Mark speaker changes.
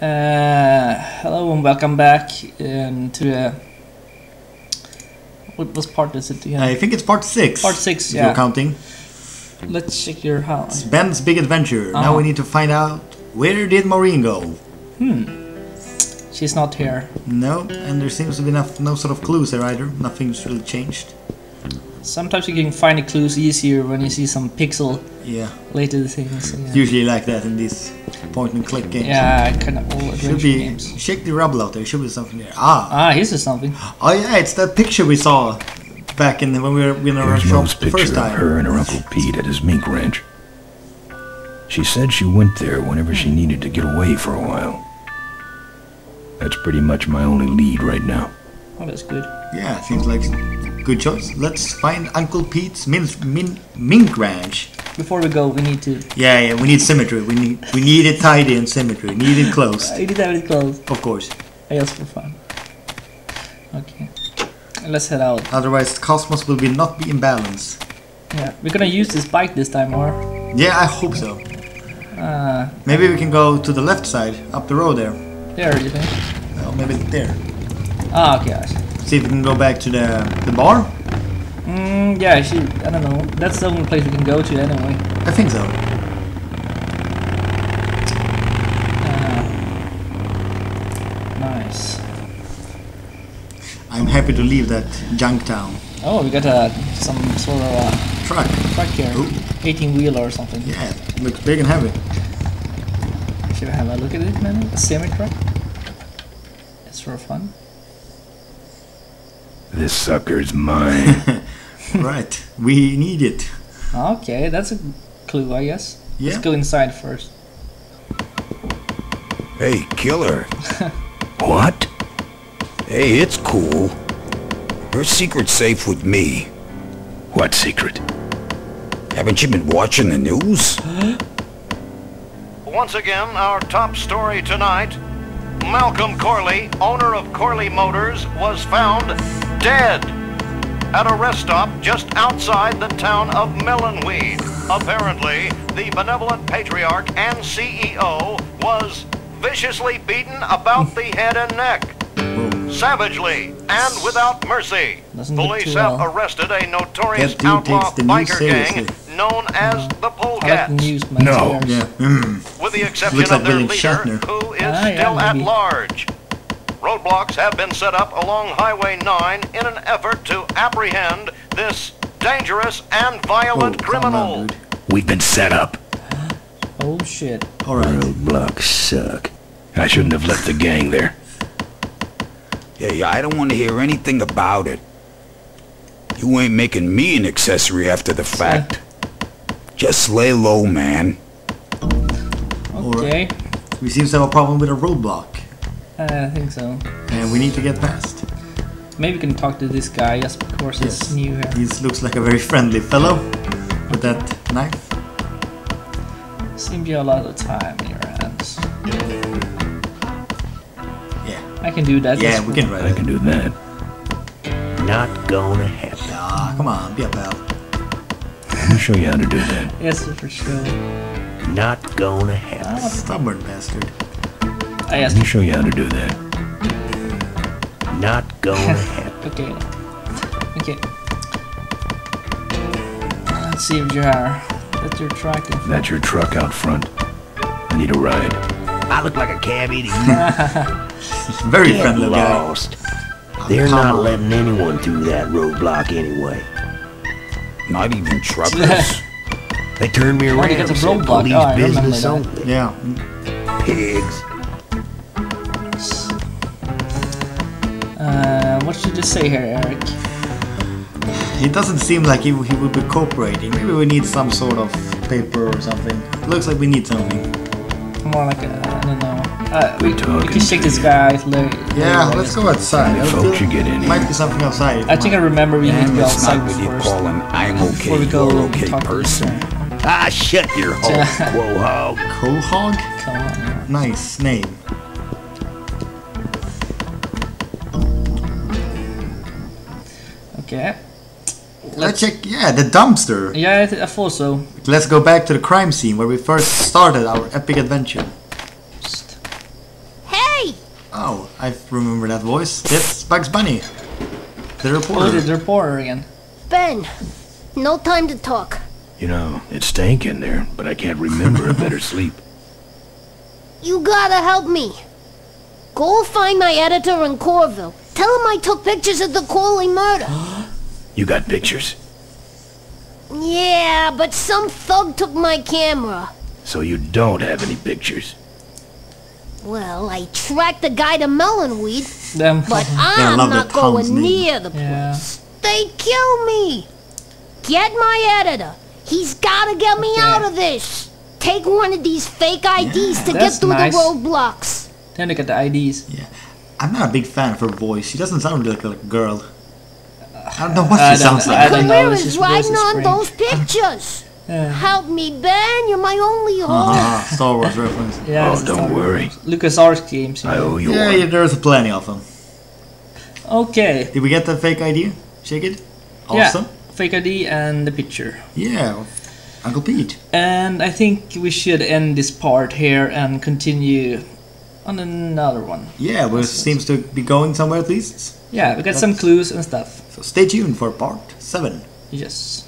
Speaker 1: Uh, hello and welcome back um, to the. What was part is it?
Speaker 2: I think it's part six.
Speaker 1: Part six, yeah.
Speaker 2: You're counting.
Speaker 1: Let's check your house. It's.
Speaker 2: Ben's big adventure. Now
Speaker 1: Uh-huh.
Speaker 2: we need to find out where did Maureen go?
Speaker 1: Hmm. She's not here.
Speaker 2: No, and there seems to be no, no sort of clues there either. Nothing's really changed.
Speaker 1: Sometimes you can find the clues easier when you see some pixel
Speaker 2: Yeah,
Speaker 1: related things.
Speaker 2: it's
Speaker 1: Yeah,
Speaker 2: usually like that in these point and click games.
Speaker 1: yeah kind of all
Speaker 2: Should be
Speaker 1: games.
Speaker 2: check the rubble out there. Should be something there. Ah,
Speaker 1: Ah, here's something.
Speaker 2: oh yeah, it's that picture we saw back in the, when we were in our
Speaker 3: Here's
Speaker 2: shop
Speaker 3: Mo's
Speaker 2: the first
Speaker 3: picture of
Speaker 2: time.
Speaker 3: her and her Uncle Pete at his mink ranch. She said she went there whenever she needed to get away for a while. That's pretty much my only lead right now.
Speaker 1: Oh, that's good.
Speaker 2: Yeah, seems like good choice. Let's find Uncle Pete's min, min, mink ranch.
Speaker 1: Before we go, we need to.
Speaker 2: Yeah, yeah, we need symmetry. We need we need it tidy and symmetry. Need it closed,
Speaker 1: I need to have it closed.
Speaker 2: of course.
Speaker 1: I just for fun. Okay. Let's head out.
Speaker 2: Otherwise, Cosmos will be not be in balance.
Speaker 1: Yeah, we're gonna use this bike this time, or
Speaker 2: Yeah, I hope so.
Speaker 1: uh,
Speaker 2: Maybe we can go to the left side, up the road there.
Speaker 1: there. You think?
Speaker 2: Well, maybe there.
Speaker 1: Ah, okay. I see.
Speaker 2: See if we can go back to the the bar.
Speaker 1: Mm, yeah, she. I don't know. That's the only place we can go to anyway.
Speaker 2: I think so.
Speaker 1: Uh, nice.
Speaker 2: I'm happy to leave that junk town.
Speaker 1: Oh, we got a some sort of uh,
Speaker 2: Truck.
Speaker 1: truck here,
Speaker 2: Ooh.
Speaker 1: 18 wheeler or something.
Speaker 2: Yeah, looks big and heavy.
Speaker 1: Should I have a look at it, man? A semi truck. It's for fun.
Speaker 3: This sucker's mine.
Speaker 2: right. We need it.
Speaker 1: Okay, that's a clue, I guess.
Speaker 2: Yeah.
Speaker 1: Let's go inside first.
Speaker 4: Hey, killer.
Speaker 3: what?
Speaker 4: Hey, it's cool. Her secret's safe with me.
Speaker 3: What secret?
Speaker 4: Haven't you been watching the news?
Speaker 5: Once again, our top story tonight. Malcolm Corley, owner of Corley Motors, was found dead at a rest stop just outside the town of Melonweed. Apparently, the benevolent patriarch and CEO was viciously beaten about the head and neck. Savagely and without mercy.
Speaker 1: Doesn't
Speaker 5: Police have
Speaker 1: well.
Speaker 5: arrested a notorious outlaw
Speaker 2: takes the news
Speaker 5: biker gang known as the
Speaker 1: I like
Speaker 5: Polecats.
Speaker 3: No.
Speaker 2: Yeah. Mm.
Speaker 5: with the exception
Speaker 2: Looks like
Speaker 5: of their
Speaker 2: William
Speaker 5: leader,
Speaker 2: Shatner.
Speaker 5: who is
Speaker 1: Ah, yeah,
Speaker 5: still at large. Roadblocks have been set up along Highway 9 in an effort to apprehend this dangerous and
Speaker 2: Oh,
Speaker 5: violent
Speaker 2: calm
Speaker 5: criminal.
Speaker 2: down, dude.
Speaker 3: We've been set up.
Speaker 1: Oh shit.
Speaker 2: All right.
Speaker 3: Roadblocks suck. I shouldn't have left the gang there.
Speaker 4: Yeah, yeah, I don't want to hear anything about it. You ain't making me an accessory after the fact. Just lay low, man.
Speaker 1: Okay.
Speaker 2: We seem to have a problem with a roadblock,
Speaker 1: I think so.
Speaker 2: and we need to get past.
Speaker 1: Maybe we can talk to this guy just because he's
Speaker 2: Yes.
Speaker 1: new here.
Speaker 2: He looks like a very friendly fellow with that knife.
Speaker 1: Seems you have a lot of time in your hands.
Speaker 2: Yeah.
Speaker 1: I can do that.
Speaker 2: Yeah, we
Speaker 1: cool.
Speaker 2: can ride
Speaker 3: I
Speaker 2: it.
Speaker 3: can do that.
Speaker 6: Not gonna happen.
Speaker 2: Ah, come on, be a pal.
Speaker 3: Let me show you how to do that.
Speaker 1: Yes, for sure.
Speaker 6: Not gonna happen.
Speaker 1: Ah,
Speaker 2: Stubborn bastard.
Speaker 1: I
Speaker 3: Let me show you how to do that.
Speaker 6: Not gonna happen.
Speaker 1: Okay. Okay. Let's see if you are. That's your track in front.
Speaker 3: That's your truck out front. I need a ride.
Speaker 6: I look like a cabbie to you.
Speaker 2: Very
Speaker 6: Get
Speaker 2: friendly guy.
Speaker 6: They're
Speaker 2: Come
Speaker 6: not
Speaker 2: on.
Speaker 6: letting anyone through that roadblock anyway.
Speaker 4: Not even truckers.
Speaker 6: They turned me around
Speaker 1: you got the
Speaker 6: and said
Speaker 1: roadblock.
Speaker 6: police
Speaker 1: Oh,
Speaker 6: business only.
Speaker 2: Yeah.
Speaker 6: Pigs.
Speaker 1: What should you say here, Eric?
Speaker 2: He doesn't seem like he, he would be cooperating. Maybe we need some sort of paper or something. Looks like we need something.
Speaker 1: More like a, I don't know. Uh, we, we can check
Speaker 3: to
Speaker 1: this
Speaker 3: you.
Speaker 1: guy out later.
Speaker 2: Yeah,
Speaker 1: later.
Speaker 2: let's go outside.
Speaker 3: Hey,
Speaker 2: I
Speaker 3: folks,
Speaker 2: feel-
Speaker 3: you get in
Speaker 2: Might
Speaker 3: here.
Speaker 2: be something outside.
Speaker 1: I think I remember we need to
Speaker 4: And
Speaker 1: go
Speaker 4: it's
Speaker 1: outside
Speaker 4: not with you
Speaker 1: first.
Speaker 4: calling I'm okay.
Speaker 1: Before we
Speaker 4: okay,
Speaker 1: go
Speaker 4: you're okay
Speaker 1: talk
Speaker 4: person.
Speaker 6: Ah, shut your hole, quahog.
Speaker 2: Quahog?
Speaker 1: Come on.
Speaker 2: Nice name.
Speaker 1: Okay.
Speaker 2: Let's check. Yeah, the dumpster.
Speaker 1: Yeah, I, th- I thought so.
Speaker 2: Let's go back to the crime scene where we first started our epic adventure. Hey! Oh, I remember that voice. It's Bugs Bunny. The
Speaker 1: Oh,
Speaker 2: reporter.
Speaker 1: the reporter again.
Speaker 7: Ben, no time to talk.
Speaker 3: You know, it stank in there, but I can't remember a better sleep.
Speaker 7: You gotta help me. Go find my editor in Corville. Tell him I took pictures of the Corley murder.
Speaker 3: You got pictures?
Speaker 7: yeah, but some thug took my camera.
Speaker 3: So you don't have any pictures.
Speaker 7: Well, I tracked the guy to Melonweed,
Speaker 1: Them.
Speaker 7: but
Speaker 2: I
Speaker 7: I'm
Speaker 2: love
Speaker 7: not going
Speaker 2: name.
Speaker 7: near the
Speaker 1: Yeah.
Speaker 7: place. They kill me. Get my editor. He's gotta get me
Speaker 1: Okay.
Speaker 7: out of this. Take one of these fake IDs to get through
Speaker 1: nice.
Speaker 7: the roadblocks.
Speaker 1: Then look at the IDs.
Speaker 2: Yeah. I'm not a big fan of her voice. She doesn't sound like a girl. I don't know what
Speaker 1: I
Speaker 2: she
Speaker 1: don't-
Speaker 2: sounds
Speaker 1: I
Speaker 2: like.
Speaker 1: don't know,
Speaker 7: Career is
Speaker 1: just
Speaker 7: riding on those pictures.
Speaker 1: Yeah.
Speaker 7: Help me, Ben. You're my only hope.
Speaker 2: Uh-huh, Star Wars reference.
Speaker 1: Yeah,
Speaker 3: Oh, don't
Speaker 1: Star Wars.
Speaker 3: worry.
Speaker 1: LucasArts games. you
Speaker 3: I owe you
Speaker 2: Yeah,
Speaker 3: one.
Speaker 2: yeah, there's plenty of them.
Speaker 1: Okay.
Speaker 2: Did we get the fake ID? Shake it?
Speaker 1: Yeah.
Speaker 2: Awesome.
Speaker 1: Fake ID and the picture.
Speaker 2: Yeah. Uncle Pete.
Speaker 1: And I think we should end this part here and continue on another one.
Speaker 2: Yeah, well, it seems to be going somewhere at least.
Speaker 1: Yeah, we got some clues and stuff.
Speaker 2: So stay tuned for part 7.
Speaker 1: Yes.